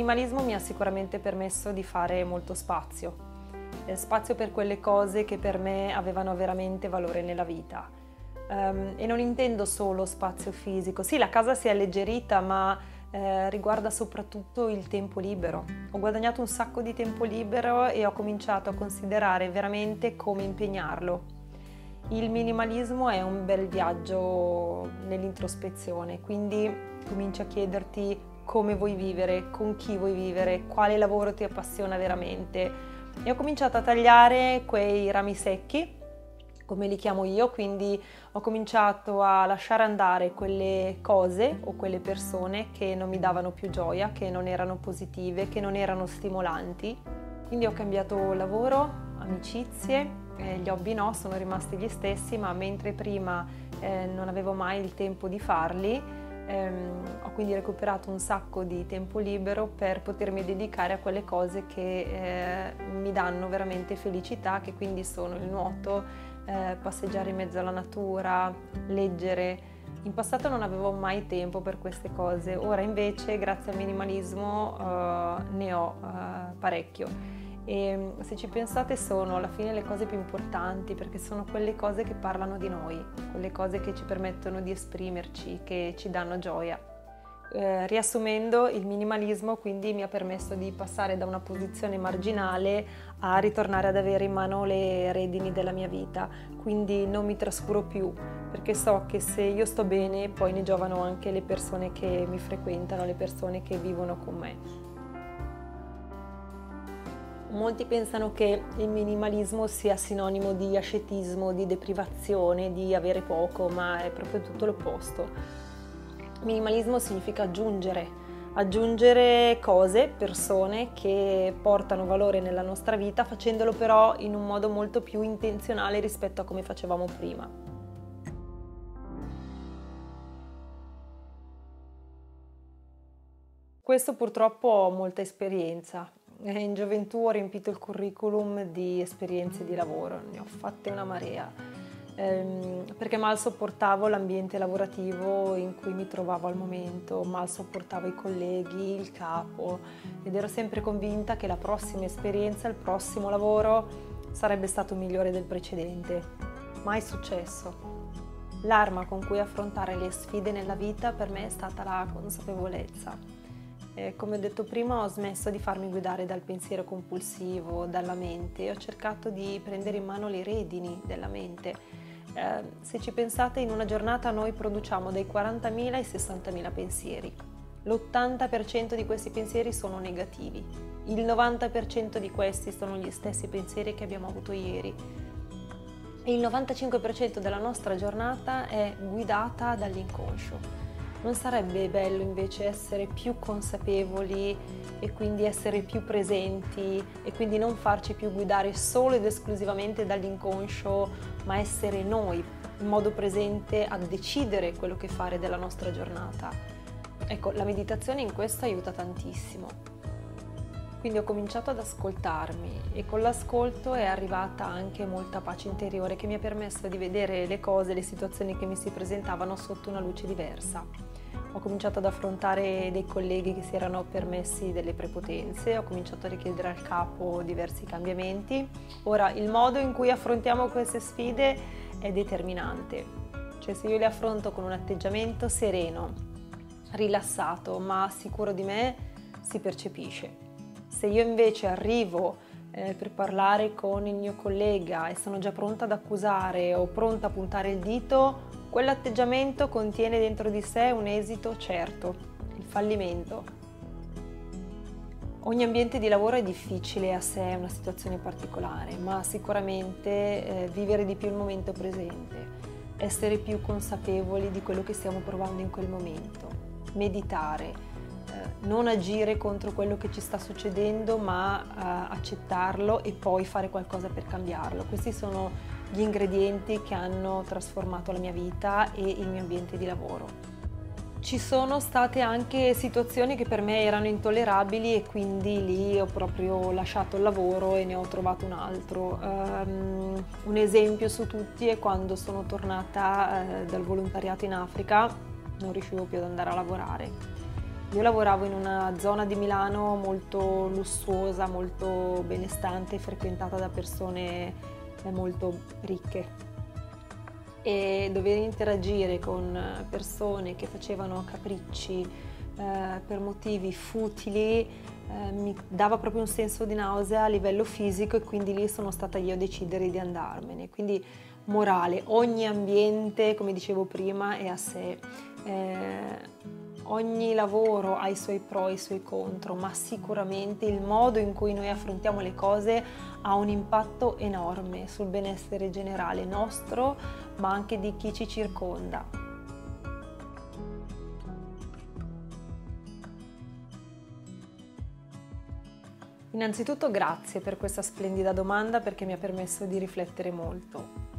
minimalismo mi ha sicuramente permesso di fare molto spazio, eh, spazio per quelle cose che per me avevano veramente valore nella vita. Um, e non intendo solo spazio fisico, sì la casa si è alleggerita ma eh, riguarda soprattutto il tempo libero. Ho guadagnato un sacco di tempo libero e ho cominciato a considerare veramente come impegnarlo. Il minimalismo è un bel viaggio nell'introspezione, quindi cominci a chiederti come vuoi vivere, con chi vuoi vivere, quale lavoro ti appassiona veramente. E ho cominciato a tagliare quei rami secchi, come li chiamo io, quindi ho cominciato a lasciare andare quelle cose o quelle persone che non mi davano più gioia, che non erano positive, che non erano stimolanti. Quindi ho cambiato lavoro, amicizie, eh, gli hobby no, sono rimasti gli stessi, ma mentre prima eh, non avevo mai il tempo di farli, ehm, ho quindi recuperato un sacco di tempo libero per potermi dedicare a quelle cose che eh, mi danno veramente felicità, che quindi sono il nuoto, eh, passeggiare in mezzo alla natura, leggere. In passato non avevo mai tempo per queste cose, ora invece grazie al minimalismo eh, ne ho eh, parecchio e mm, se ci pensate sono alla fine le cose più importanti perché sono quelle cose che parlano di noi, quelle cose che ci permettono di esprimerci, che ci danno gioia. Eh, riassumendo, il minimalismo quindi mi ha permesso di passare da una posizione marginale a ritornare ad avere in mano le redini della mia vita, quindi non mi trascuro più perché so che se io sto bene poi ne giovano anche le persone che mi frequentano, le persone che vivono con me. Molti pensano che il minimalismo sia sinonimo di ascetismo, di deprivazione, di avere poco, ma è proprio tutto l'opposto. Minimalismo significa aggiungere, aggiungere cose, persone che portano valore nella nostra vita, facendolo però in un modo molto più intenzionale rispetto a come facevamo prima. Questo purtroppo ho molta esperienza, in gioventù ho riempito il curriculum di esperienze di lavoro, ne ho fatte una marea, ehm, perché mal sopportavo l'ambiente lavorativo in cui mi trovavo al momento, mal sopportavo i colleghi, il capo ed ero sempre convinta che la prossima esperienza, il prossimo lavoro sarebbe stato migliore del precedente. Mai successo. L'arma con cui affrontare le sfide nella vita per me è stata la consapevolezza eh, come ho detto prima ho smesso di farmi guidare dal pensiero compulsivo, dalla mente ho cercato di prendere in mano le redini della mente. Eh, se ci pensate in una giornata noi produciamo dai 40.000 ai 60.000 pensieri. L'80% di questi pensieri sono negativi, il 90% di questi sono gli stessi pensieri che abbiamo avuto ieri e il 95% della nostra giornata è guidata dall'inconscio. Non sarebbe bello invece essere più consapevoli e quindi essere più presenti e quindi non farci più guidare solo ed esclusivamente dall'inconscio, ma essere noi in modo presente a decidere quello che fare della nostra giornata. Ecco, la meditazione in questo aiuta tantissimo. Quindi ho cominciato ad ascoltarmi e con l'ascolto è arrivata anche molta pace interiore che mi ha permesso di vedere le cose, le situazioni che mi si presentavano sotto una luce diversa ho cominciato ad affrontare dei colleghi che si erano permessi delle prepotenze, ho cominciato a richiedere al capo diversi cambiamenti. Ora, il modo in cui affrontiamo queste sfide è determinante, cioè se io le affronto con un atteggiamento sereno, rilassato, ma sicuro di me, si percepisce. Se io invece arrivo eh, per parlare con il mio collega e sono già pronta ad accusare o pronta a puntare il dito, Quell'atteggiamento contiene dentro di sé un esito certo, il fallimento. Ogni ambiente di lavoro è difficile a sé, è una situazione particolare, ma sicuramente eh, vivere di più il momento presente, essere più consapevoli di quello che stiamo provando in quel momento, meditare, eh, non agire contro quello che ci sta succedendo, ma eh, accettarlo e poi fare qualcosa per cambiarlo. Questi sono gli ingredienti che hanno trasformato la mia vita e il mio ambiente di lavoro. Ci sono state anche situazioni che per me erano intollerabili e quindi lì ho proprio lasciato il lavoro e ne ho trovato un altro. Um, un esempio su tutti è quando sono tornata uh, dal volontariato in Africa, non riuscivo più ad andare a lavorare Io lavoravo in una zona di Milano molto lussuosa, molto benestante, frequentata da persone eh, molto ricche e dover interagire con persone che facevano capricci eh, per motivi futili eh, mi dava proprio un senso di nausea a livello fisico e quindi lì sono stata io a decidere di andarmene. Quindi morale, ogni ambiente, come dicevo prima, è a sé. Eh, ogni lavoro ha i suoi pro e i suoi contro, ma sicuramente il modo in cui noi affrontiamo le cose ha un impatto enorme sul benessere generale nostro, ma anche di chi ci circonda. Innanzitutto grazie per questa splendida domanda perché mi ha permesso di riflettere molto.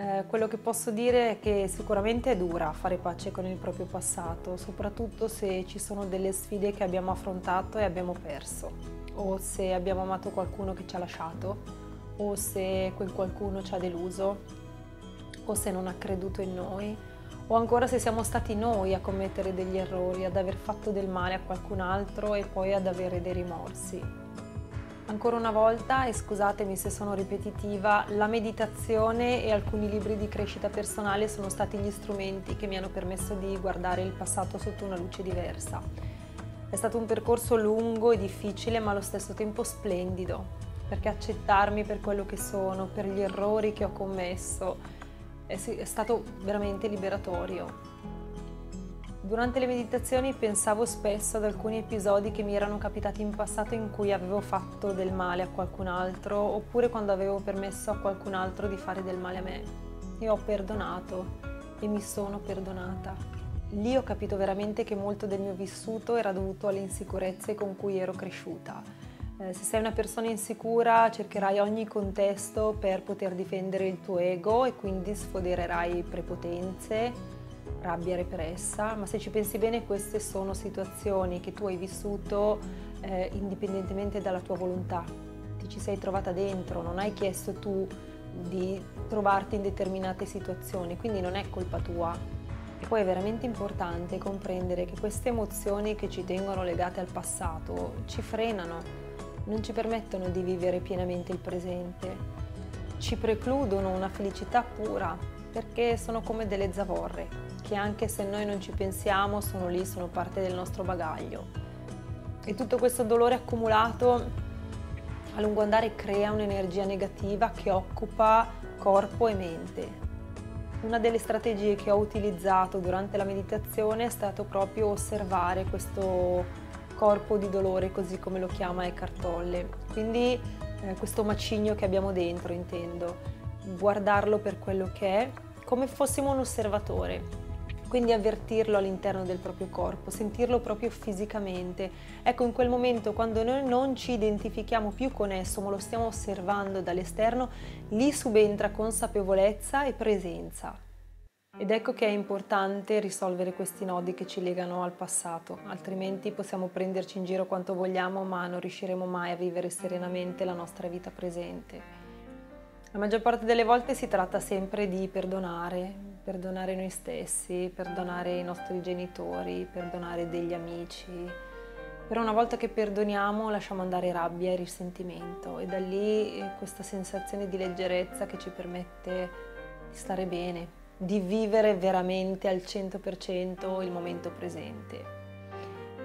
Eh, quello che posso dire è che sicuramente è dura fare pace con il proprio passato, soprattutto se ci sono delle sfide che abbiamo affrontato e abbiamo perso, o se abbiamo amato qualcuno che ci ha lasciato, o se quel qualcuno ci ha deluso, o se non ha creduto in noi, o ancora se siamo stati noi a commettere degli errori, ad aver fatto del male a qualcun altro e poi ad avere dei rimorsi. Ancora una volta, e scusatemi se sono ripetitiva, la meditazione e alcuni libri di crescita personale sono stati gli strumenti che mi hanno permesso di guardare il passato sotto una luce diversa. È stato un percorso lungo e difficile, ma allo stesso tempo splendido, perché accettarmi per quello che sono, per gli errori che ho commesso, è, stato veramente liberatorio. Durante le meditazioni pensavo spesso ad alcuni episodi che mi erano capitati in passato in cui avevo fatto del male a qualcun altro oppure quando avevo permesso a qualcun altro di fare del male a me. E ho perdonato e mi sono perdonata. Lì ho capito veramente che molto del mio vissuto era dovuto alle insicurezze con cui ero cresciuta. Eh, se sei una persona insicura cercherai ogni contesto per poter difendere il tuo ego e quindi sfodererai prepotenze, rabbia repressa, ma se ci pensi bene queste sono situazioni che tu hai vissuto eh, indipendentemente dalla tua volontà. Ti ci sei trovata dentro, non hai chiesto tu di trovarti in determinate situazioni, quindi non è colpa tua. E poi è veramente importante comprendere che queste emozioni che ci tengono legate al passato ci frenano, non ci permettono di vivere pienamente il presente, ci precludono una felicità pura perché sono come delle zavorre che anche se noi non ci pensiamo sono lì, sono parte del nostro bagaglio. E tutto questo dolore accumulato a lungo andare crea un'energia negativa che occupa corpo e mente. Una delle strategie che ho utilizzato durante la meditazione è stato proprio osservare questo corpo di dolore, così come lo chiama Eckhart Tolle. Quindi eh, questo macigno che abbiamo dentro, intendo, guardarlo per quello che è, come fossimo un osservatore quindi avvertirlo all'interno del proprio corpo, sentirlo proprio fisicamente. Ecco, in quel momento quando noi non ci identifichiamo più con esso, ma lo stiamo osservando dall'esterno, lì subentra consapevolezza e presenza. Ed ecco che è importante risolvere questi nodi che ci legano al passato, altrimenti possiamo prenderci in giro quanto vogliamo, ma non riusciremo mai a vivere serenamente la nostra vita presente. La maggior parte delle volte si tratta sempre di perdonare, perdonare noi stessi, perdonare i nostri genitori, perdonare degli amici. Però una volta che perdoniamo lasciamo andare rabbia e risentimento e da lì eh, questa sensazione di leggerezza che ci permette di stare bene, di vivere veramente al 100% il momento presente.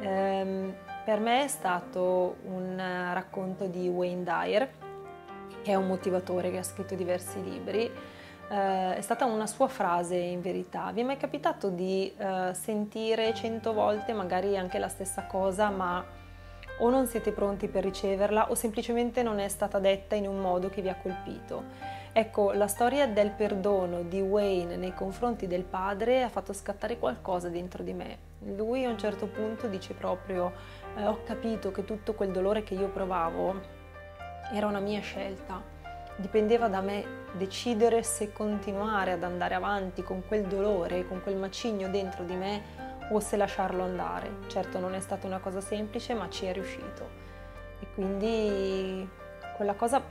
Ehm, per me è stato un racconto di Wayne Dyer che è un motivatore che ha scritto diversi libri, eh, è stata una sua frase in verità. Vi è mai capitato di eh, sentire cento volte magari anche la stessa cosa, ma o non siete pronti per riceverla o semplicemente non è stata detta in un modo che vi ha colpito? Ecco, la storia del perdono di Wayne nei confronti del padre ha fatto scattare qualcosa dentro di me. Lui a un certo punto dice proprio, eh, ho capito che tutto quel dolore che io provavo era una mia scelta. Dipendeva da me decidere se continuare ad andare avanti con quel dolore, con quel macigno dentro di me o se lasciarlo andare. Certo non è stata una cosa semplice, ma ci è riuscito. E quindi quella cosa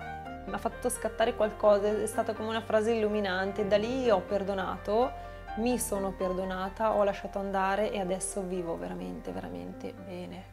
mi ha fatto scattare qualcosa, è stata come una frase illuminante. Da lì ho perdonato mi sono perdonata, ho lasciato andare e adesso vivo veramente, veramente bene.